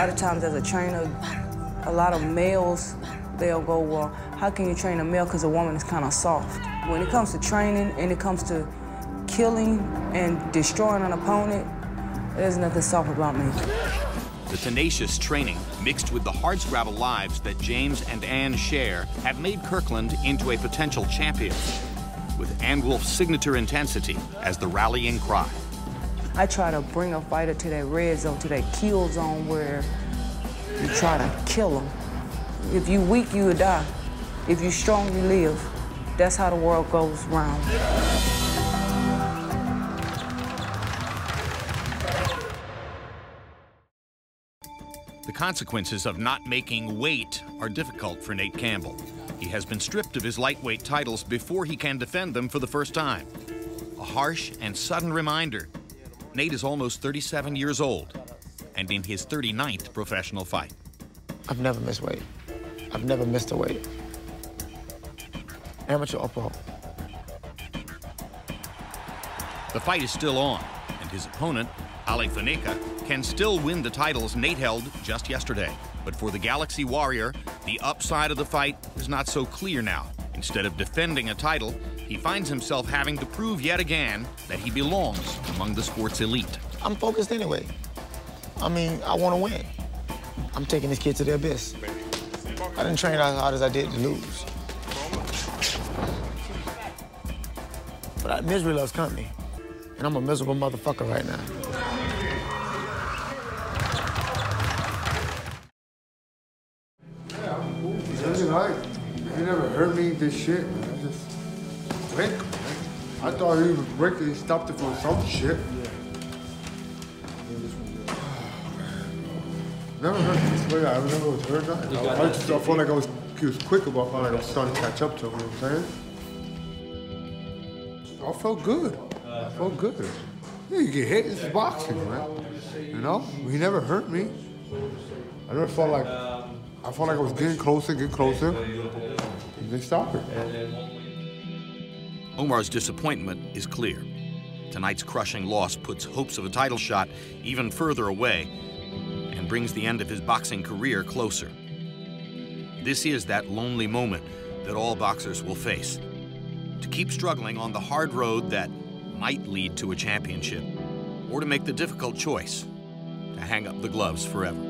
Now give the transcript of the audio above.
lot of times as a trainer, a lot of males, they'll go, well, how can you train a male because a woman is kind of soft. When it comes to training and it comes to killing and destroying an opponent, there's nothing soft about me. The tenacious training, mixed with the hardscrabble lives that James and Ann share, have made Kirkland into a potential champion, with Ann Wolfe's signature intensity as the rallying cry. I try to bring a fighter to that red zone, to that kill zone where you try to kill them. If you weak, you die. If you strong, you live. That's how the world goes round. The consequences of not making weight are difficult for Nate Campbell. He has been stripped of his lightweight titles before he can defend them for the first time. A harsh and sudden reminder Nate is almost 37 years old and in his 39th professional fight. I've never missed weight. I've never missed a weight. Amateur or pro. The fight is still on, and his opponent, Ali Funeka, can still win the titles Nate held just yesterday. But for the Galaxy Warrior, the upside of the fight is not so clear now. Instead of defending a title, he finds himself having to prove yet again that he belongs among the sport's elite. I'm focused anyway. I mean, I want to win. I'm taking this kid to the abyss. I didn't train as hard as I did to lose. But I, misery loves company, and I'm a miserable motherfucker right now. He never hurt me, this shit. I just break. I thought he was breaking, he stopped it for some shit. Yeah. Never heard this way. I never was hurt. I, I just I felt like I was, he was quick about I felt like I was starting to catch up to him, you know what I'm saying? I felt good. I felt good. Yeah, you get hit, it's boxing, man. You know? He never hurt me. I never felt like, I felt like I was getting closer, getting closer. And they stopped it. Omar's disappointment is clear. Tonight's crushing loss puts hopes of a title shot even further away and brings the end of his boxing career closer. This is that lonely moment that all boxers will face. To keep struggling on the hard road that might lead to a championship, or to make the difficult choice to hang up the gloves forever.